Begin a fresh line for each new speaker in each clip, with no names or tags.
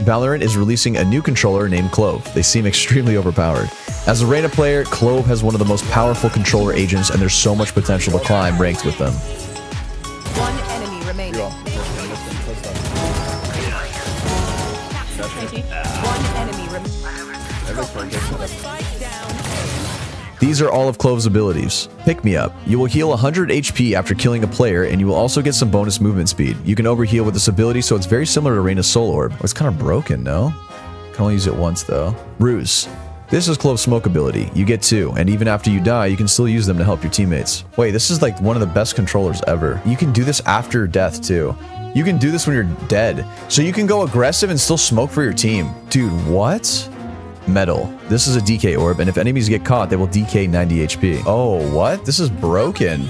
Valorant is releasing a new controller named Clove. They seem extremely overpowered. As a Reyna player, Clove has one of the most powerful controller agents, and there's so much potential to climb ranked with them.
One enemy remaining. One enemy remaining.
These are all of Clove's abilities. Pick Me Up. You will heal 100 HP after killing a player, and you will also get some bonus movement speed. You can overheal with this ability, so it's very similar to Reyna's Soul Orb. Oh, it's kind of broken, no? Can only use it once, though. Ruse. This is Clove's smoke ability. You get two, and even after you die, you can still use them to help your teammates. Wait, this is like one of the best controllers ever. You can do this after death, too. You can do this when you're dead. So you can go aggressive and still smoke for your team. Dude, what? Meddle. This is a decay orb, and if enemies get caught, they will decay 90 HP. Oh, what? This is broken.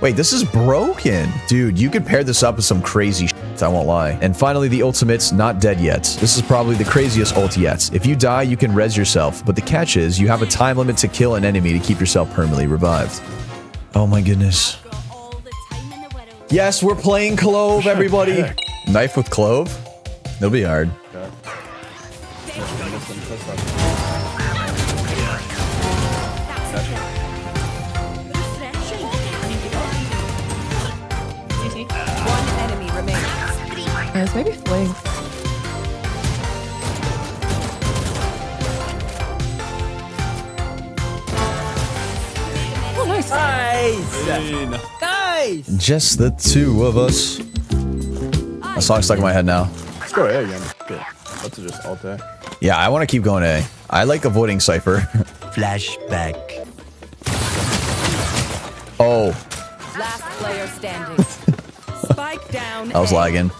Wait, this is broken. Dude, you could pair this up with some crazy shit, I won't lie. And finally, the ultimate's not dead yet. This is probably the craziest ult yet. If you die, you can res yourself, but the catch is you have a time limit to kill an enemy to keep yourself permanently revived. Oh my goodness. Yes, we're playing Clove, everybody. Knife with Clove? It'll be hard.
One enemy remaining.
Yes, maybe fling. Oh, nice.
Just the two of us. A song stuck in my head now.
Let's go A again. Good. About to just alt A.
Yeah, I want to keep going A. I like avoiding Cypher.
Flashback.
oh,
Last player standing. Spike down.
I was
A.
lagging.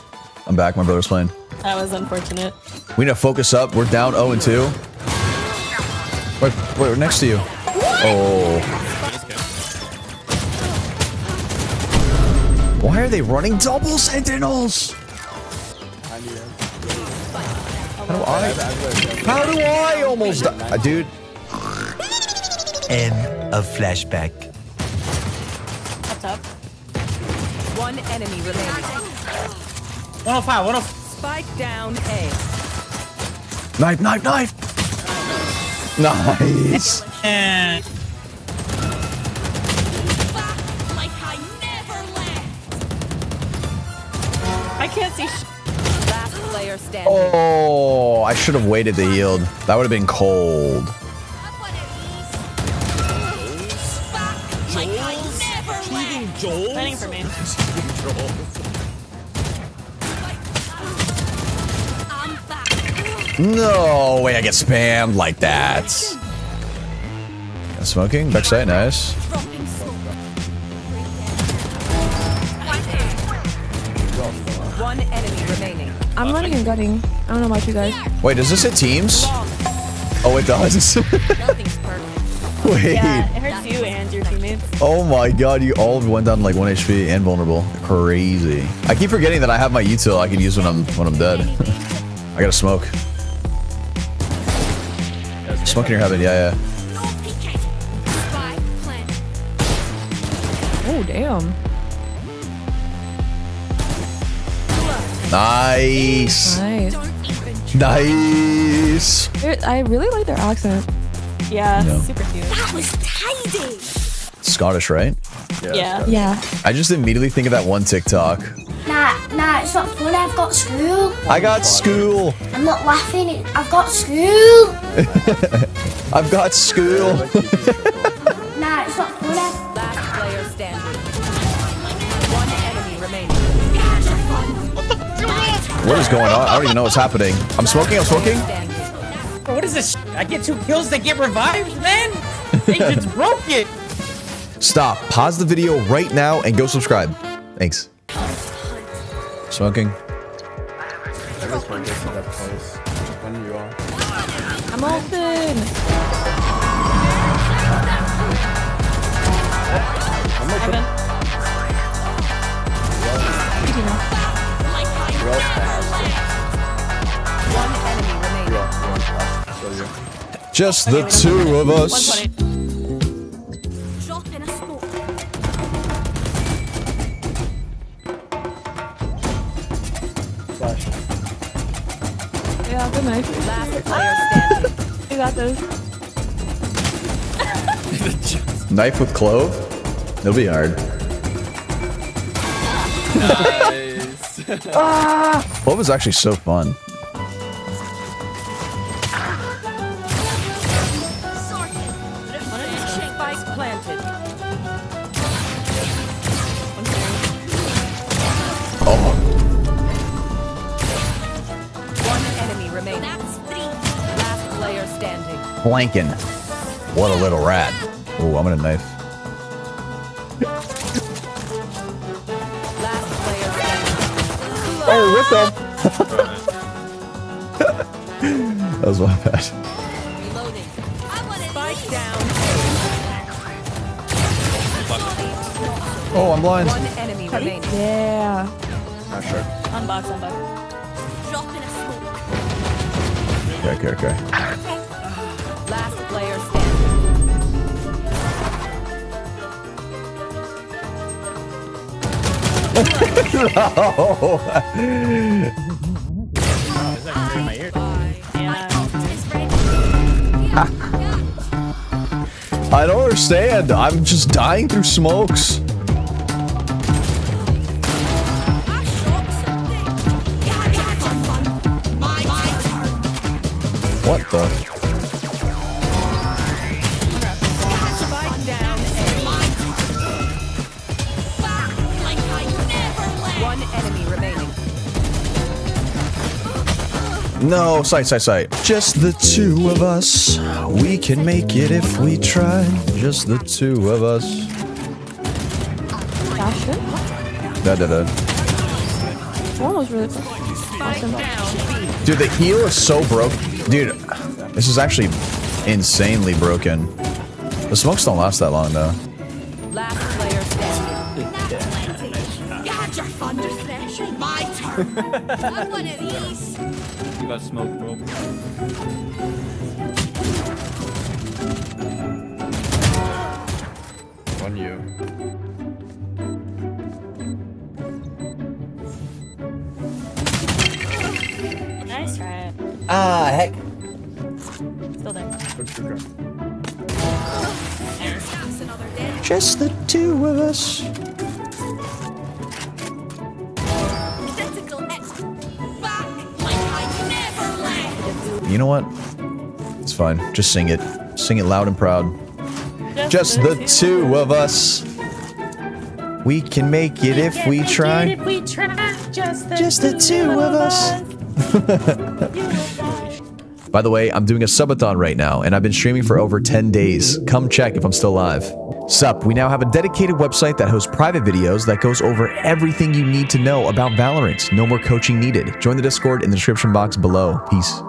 I'm back. My brother's playing.
That was unfortunate.
We need to focus up. We're down 0 and 2. Wait, wait, we're next to you. Oh. Why are they running double sentinels? Do I? How do I almost die? Uh, dude,
End of flashback.
What's Up.
One enemy remaining.
105, 105.
Spike down A.
knife, knife, knife. Nice.
And
I can't see. Sh
Last player standing.
Oh, I should have waited to yield. That would have been cold.
Planning for me.
No way I get spammed like that. Smoking, backside, nice.
I'm running and gutting. I don't know about you guys.
Wait, does this hit teams? Oh, it does.
Nothing's perfect.
Wait.
Yeah, it hurts you and your teammates.
Oh my god, you all went down like 1 HP and vulnerable. Crazy. I keep forgetting that I have my util I can use when I'm when I'm dead. I gotta smoke. Smoke in your heaven, yeah, yeah.
Oh, damn.
Nice.
Nice.
Nice.
They're- I really like their accent. Yeah,
No.
super cute.
Scottish, right?
Yeah. Yeah.
I just immediately think of that one TikTok.
Nah, nah, it's not funny. I've got school.
I got school.
I'm not laughing. I've got school.
I've got school.
Nah, it's not funny.
Last player standing.
What is going on? I don't even know what's happening. I'm smoking, I'm smoking.
What is this? I get two kills, they get revived, man. Agent's broken.
Stop. Pause the video right now and go subscribe. Thanks. Smoking.
Everyone's playing this in that place. When you are.
I'm open.
I'm open.
Evan. You know.
Who else has?
One enemy remaining.
You are. You are. So you.
Just the two of us.
120. Yeah, good move.
Last player standing.
We got those.
Knife with clove? It'll be hard.
Nice.
Clove is actually so fun.
Spike planted.
Oh,
One enemy remaining. Last player standing.
flanking. What a little rat. Oh, I'm gonna knife. Oh, what the? that was my bad.
Reloading. Spike down.
Oh, I'm blind.
One enemy remaining.
Yeah.
Not sure.
Unbox, unbox.
Okay, okay, okay.
Last
I don't understand. I'm just dying through smokes. What the? No, sight, sight, sight. Just the two of us. We can make it if we try. Just the two of us.
Fashion?
Da da da.
One was really. Awesome.
Dude, the heal is so broke. Dude, this is actually insanely broken. The smokes don't last that long though.
Last player standing.
My turn. I'm one of these.
You got smoked, bro. On you.
Nice try.
Ah, heck.
Still there.
Just the two of us. You know what? It's fine. Just sing it. Sing it loud and proud. Just the two of us. We can make it if we try.
we try. Just the,
Just the two of us. By the way, I'm doing a subathon right now, and I've been streaming for over 10 days. Come check if I'm still live. Sup, we now have a dedicated website that hosts private videos that goes over everything you need to know about Valorant. No more coaching needed. Join the Discord in the description box below. Peace.